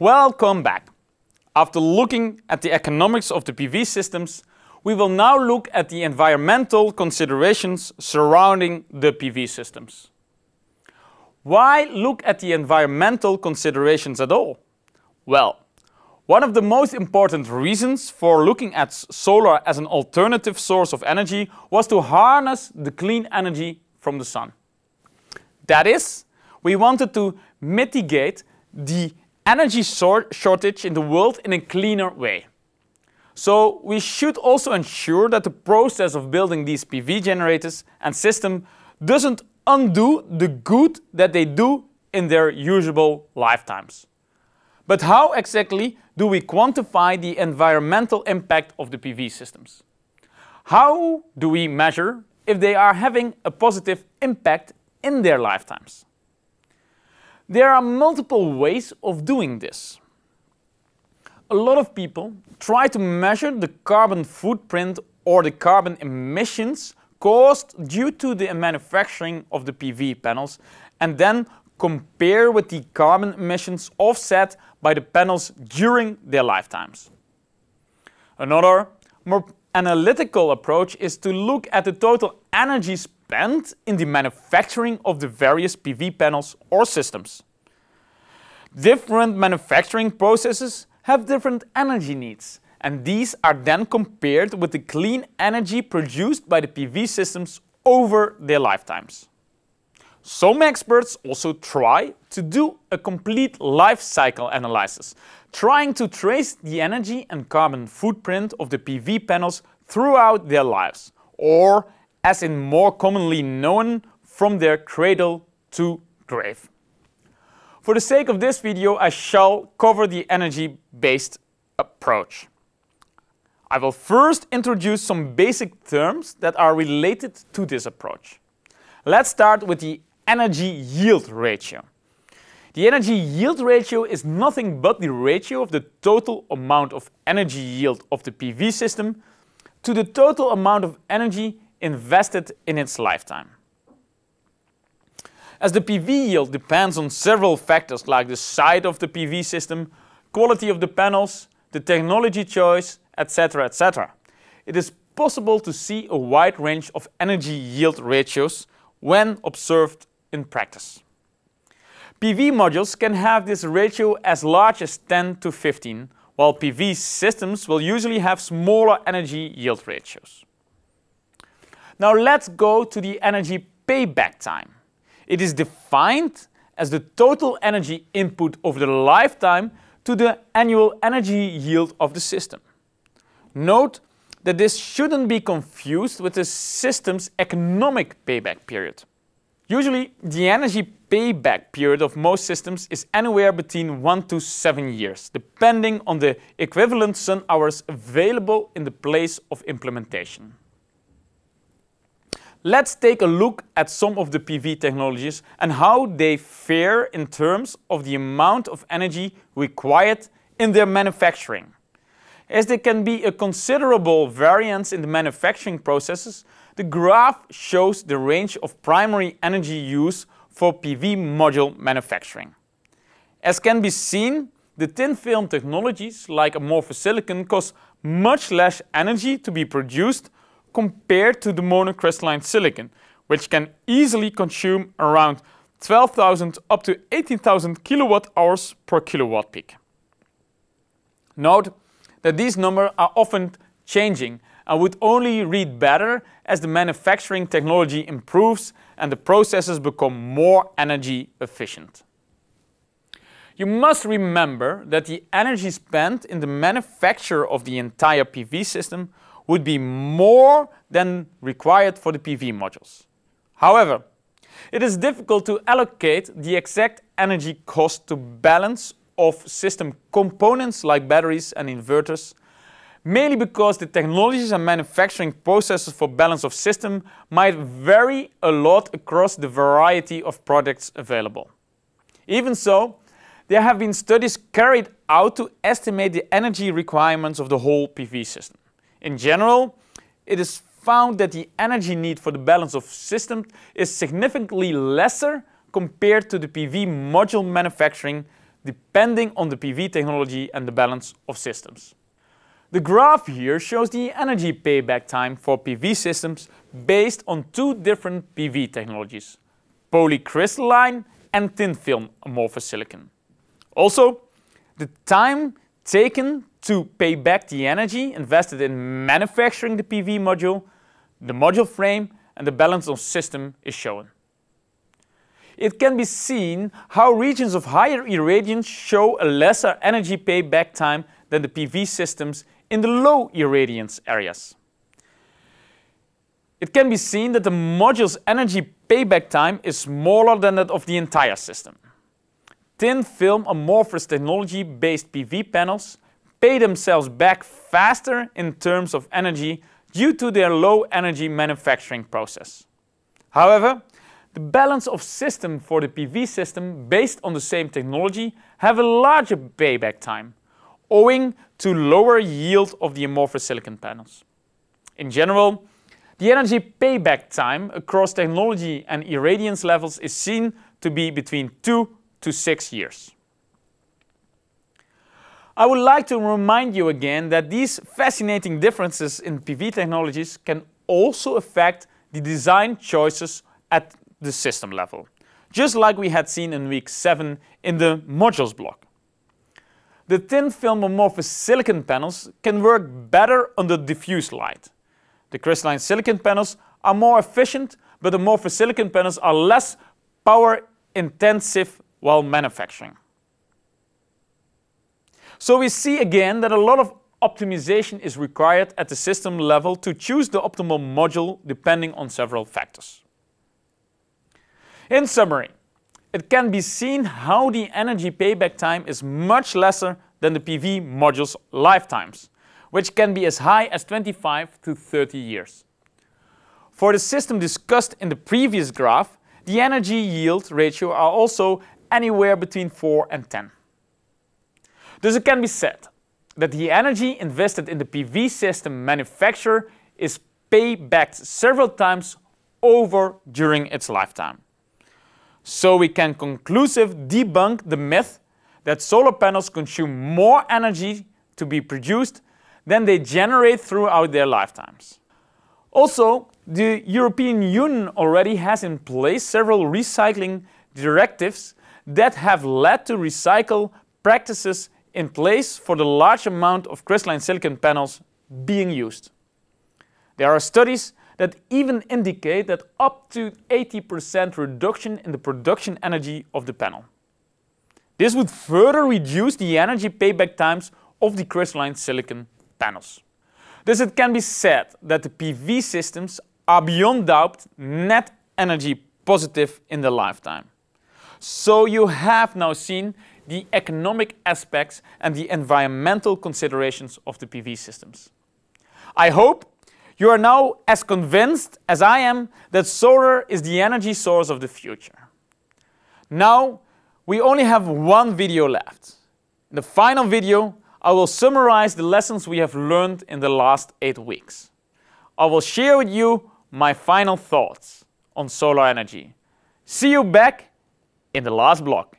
Welcome back. After looking at the economics of the PV systems, we will now look at the environmental considerations surrounding the PV systems. Why look at the environmental considerations at all? Well, one of the most important reasons for looking at solar as an alternative source of energy was to harness the clean energy from the sun. That is, we wanted to mitigate the energy shortage in the world in a cleaner way. So we should also ensure that the process of building these PV generators and system doesn't undo the good that they do in their usual lifetimes. But how exactly do we quantify the environmental impact of the PV systems? How do we measure if they are having a positive impact in their lifetimes? There are multiple ways of doing this. A lot of people try to measure the carbon footprint or the carbon emissions caused due to the manufacturing of the PV panels and then compare with the carbon emissions offset by the panels during their lifetimes. Another, more analytical approach is to look at the total energy spent in the manufacturing of the various PV panels or systems. Different manufacturing processes have different energy needs and these are then compared with the clean energy produced by the PV systems over their lifetimes. Some experts also try to do a complete life cycle analysis, trying to trace the energy and carbon footprint of the PV panels throughout their lives, or as in more commonly known, from their cradle to grave. For the sake of this video, I shall cover the energy-based approach. I will first introduce some basic terms that are related to this approach. Let's start with the energy yield ratio. The energy yield ratio is nothing but the ratio of the total amount of energy yield of the PV system to the total amount of energy invested in its lifetime. As the PV yield depends on several factors like the size of the PV system, quality of the panels, the technology choice, etc. etc. It is possible to see a wide range of energy yield ratios when observed in practice. PV modules can have this ratio as large as 10 to 15, while PV systems will usually have smaller energy yield ratios. Now let's go to the energy payback time. It is defined as the total energy input over the lifetime to the annual energy yield of the system. Note that this shouldn't be confused with the system's economic payback period. Usually, the energy payback period of most systems is anywhere between 1 to 7 years, depending on the equivalent sun hours available in the place of implementation. Let's take a look at some of the PV technologies and how they fare in terms of the amount of energy required in their manufacturing. As there can be a considerable variance in the manufacturing processes, the graph shows the range of primary energy use for PV module manufacturing. As can be seen, the thin film technologies like amorphous silicon cost much less energy to be produced compared to the monocrystalline silicon, which can easily consume around 12,000 up to 18,000 kilowatt hours per kilowatt peak. Note that these numbers are often changing and would only read better as the manufacturing technology improves and the processes become more energy efficient. You must remember that the energy spent in the manufacture of the entire PV system would be more than required for the PV modules. However, it is difficult to allocate the exact energy cost to balance of system components like batteries and inverters mainly because the technologies and manufacturing processes for balance of system might vary a lot across the variety of products available. Even so, there have been studies carried out to estimate the energy requirements of the whole PV system. In general, it is found that the energy need for the balance of system is significantly lesser compared to the PV module manufacturing depending on the PV technology and the balance of systems. The graph here shows the energy payback time for PV systems based on two different PV technologies, polycrystalline and thin film amorphous silicon. Also, the time taken to pay back the energy invested in manufacturing the PV module, the module frame and the balance of system is shown. It can be seen how regions of higher irradiance show a lesser energy payback time than the PV systems in the low irradiance areas. It can be seen that the module's energy payback time is smaller than that of the entire system. Thin film amorphous technology-based PV panels pay themselves back faster in terms of energy due to their low energy manufacturing process. However, the balance of system for the PV system based on the same technology have a larger payback time, owing to lower yield of the amorphous silicon panels. In general, the energy payback time across technology and irradiance levels is seen to be between 2 to 6 years. I would like to remind you again that these fascinating differences in PV technologies can also affect the design choices at the system level, just like we had seen in week 7 in the modules block. The thin film amorphous silicon panels can work better under diffuse light. The crystalline silicon panels are more efficient, but the amorphous silicon panels are less power intensive while manufacturing. So we see again that a lot of optimization is required at the system level to choose the optimal module depending on several factors. In summary, it can be seen how the energy payback time is much lesser than the PV module's lifetimes, which can be as high as 25 to 30 years. For the system discussed in the previous graph, the energy yield ratio are also anywhere between 4 and 10. Thus it can be said that the energy invested in the PV system manufacturer is paybacked several times over during its lifetime. So we can conclusively debunk the myth that solar panels consume more energy to be produced than they generate throughout their lifetimes. Also, the European Union already has in place several recycling directives that have led to recycle practices in place for the large amount of crystalline silicon panels being used. There are studies that even indicate that up to 80% reduction in the production energy of the panel. This would further reduce the energy payback times of the crystalline silicon panels. Thus it can be said that the PV systems are beyond doubt net energy positive in their lifetime. So you have now seen the economic aspects and the environmental considerations of the PV systems. I hope you are now as convinced as I am that solar is the energy source of the future. Now, we only have one video left. In the final video, I will summarize the lessons we have learned in the last eight weeks. I will share with you my final thoughts on solar energy. See you back in the last block.